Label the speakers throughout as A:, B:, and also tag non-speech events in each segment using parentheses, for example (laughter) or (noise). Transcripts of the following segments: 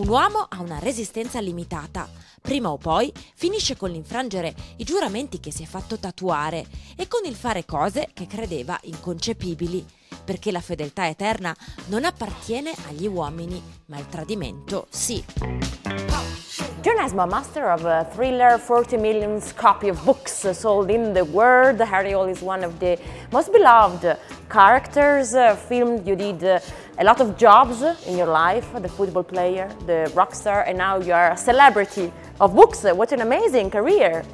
A: Un uomo ha una resistenza limitata. Prima o poi finisce con l'infrangere i giuramenti che si è fatto tatuare e con il fare cose che credeva inconcepibili, perché la fedeltà eterna non appartiene agli uomini, ma il tradimento sì.
B: Jo Nesbø, master of a thriller, 40 million copy of books sold in the world. Harry is one of the most beloved characters. Uh, filmed, you did uh, a lot of jobs in your life, the football player, the rock star, and now you are a celebrity of books. What an amazing career.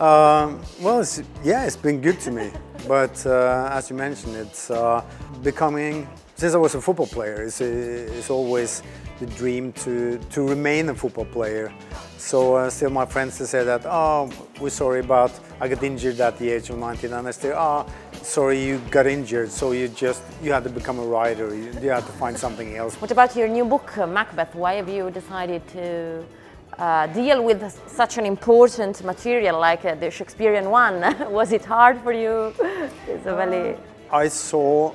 C: Um, well, it's, yeah, it's been good to me. But uh, as you mentioned, it's uh, becoming, since I was a football player, it's, it's always the dream to, to remain a football player. So uh, still my friends say that, oh, we're sorry about, I got injured at the age of 19 and I say, oh, sorry you got injured, so you just, you had to become a writer, you, you had to find something else.
B: What about your new book, uh, Macbeth? Why have you decided to uh, deal with such an important material like uh, the Shakespearean one? (laughs) Was it hard for you, Isabelle?
C: I saw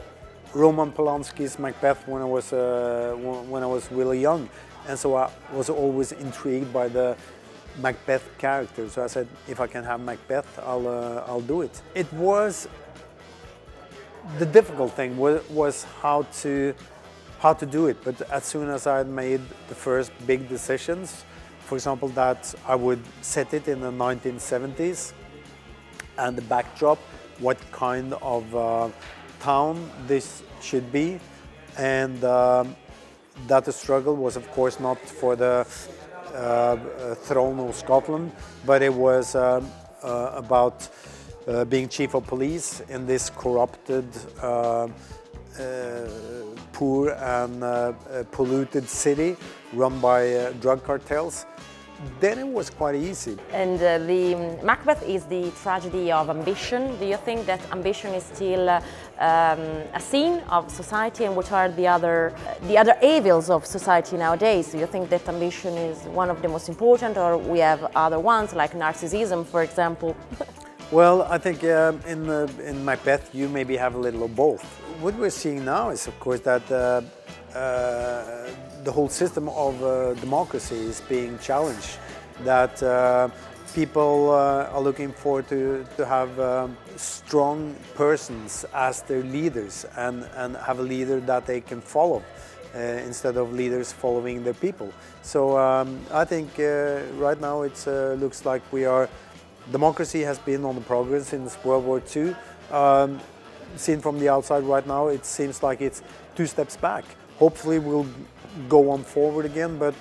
C: Roman Polanski's Macbeth when I was uh, when I was really young, and so I was always intrigued by the Macbeth character. So I said, if I can have Macbeth, I'll uh, I'll do it. It was the difficult thing was, was how to how to do it. But as soon as I had made the first big decisions, for example, that I would set it in the 1970s, and the backdrop, what kind of uh, town this should be. And um, that struggle was, of course, not for the uh, throne of Scotland, but it was um, uh, about uh, being chief of police in this corrupted, uh, uh, poor and uh, polluted city run by drug cartels then it was quite easy.
B: And uh, the Macbeth is the tragedy of ambition. Do you think that ambition is still uh, um, a sin of society, and what are the other the other evils of society nowadays? Do you think that ambition is one of the most important, or we have other ones like narcissism, for example? (laughs)
C: well, I think uh, in in Macbeth you maybe have a little of both. What we're seeing now is, of course, that uh, uh, the whole system of uh, democracy is being challenged. That uh, people uh, are looking for to, to have um, strong persons as their leaders and, and have a leader that they can follow uh, instead of leaders following their people. So um, I think right now it looks like we are, democracy has been on the progress since World War II. Um, seen from the outside right now, it seems like it's two steps back. Hopefully we'll go on forward again, but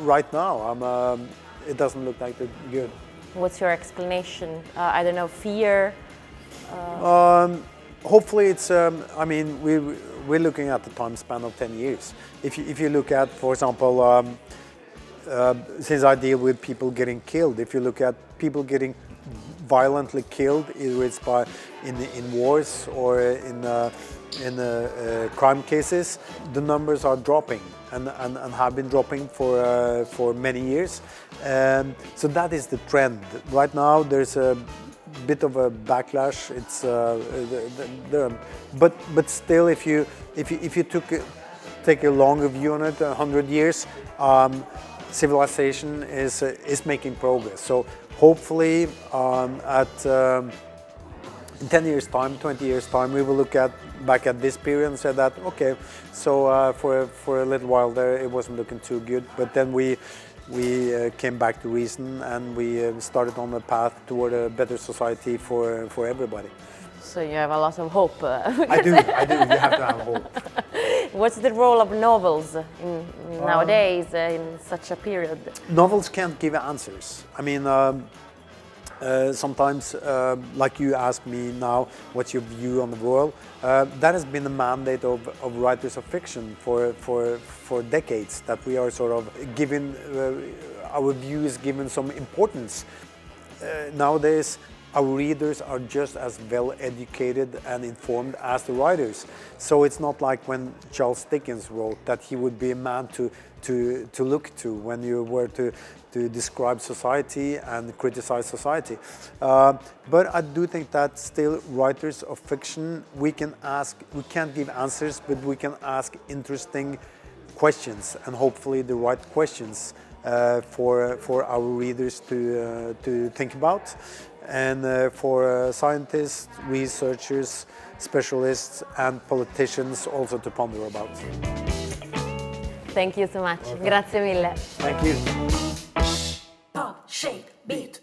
C: right now um, it doesn't look like they're good.
B: What's your explanation? Uh, I don't know, fear?
C: Uh... Um, hopefully it's, um, I mean, we, we're looking at the time span of 10 years. If you, if you look at, for example, um, uh, since I deal with people getting killed, if you look at people getting violently killed, either it's by in, in wars or in, uh, in uh, uh crime cases, the numbers are dropping and, and, and have been dropping for, uh, for many years. Um, so that is the trend. Right now there's a bit of a backlash. It's uh, the, the, but but still, if you if you if you took take a longer view on it, hundred years, um, civilization is uh, is making progress. So hopefully, um, at um, in 10 years time, 20 years time, we will look at back at this period and say that okay, so uh, for for a little while there it wasn't looking too good, but then we we uh, came back to reason and we uh, started on a path toward a better society for for everybody.
B: So you have a lot of hope. Uh, (laughs)
C: I do, I do. You have to have hope. (laughs)
B: What's the role of novels in, nowadays uh, in such a period?
C: Novels can't give answers. I mean. Um, uh, sometimes, uh, like you ask me now, what's your view on the world? Uh, that has been the mandate of, of, writers of fiction for, for, for decades, that we are sort of given, uh, our view is given some importance. Uh, nowadays, our readers are just as well educated and informed as the writers. So it's not like when Charles Dickens wrote that he would be a man to, to, to look to when you were to, to describe society and criticize society. Uh, but I do think that still writers of fiction, we can ask, we can't give answers, but we can ask interesting questions and hopefully the right questions for, for our readers to, uh, to think about and uh, for uh, scientists, researchers, specialists and politicians also to ponder about.
B: Thank you so much. Grazie mille.
C: Thank you.
D: Pop, shake, beat.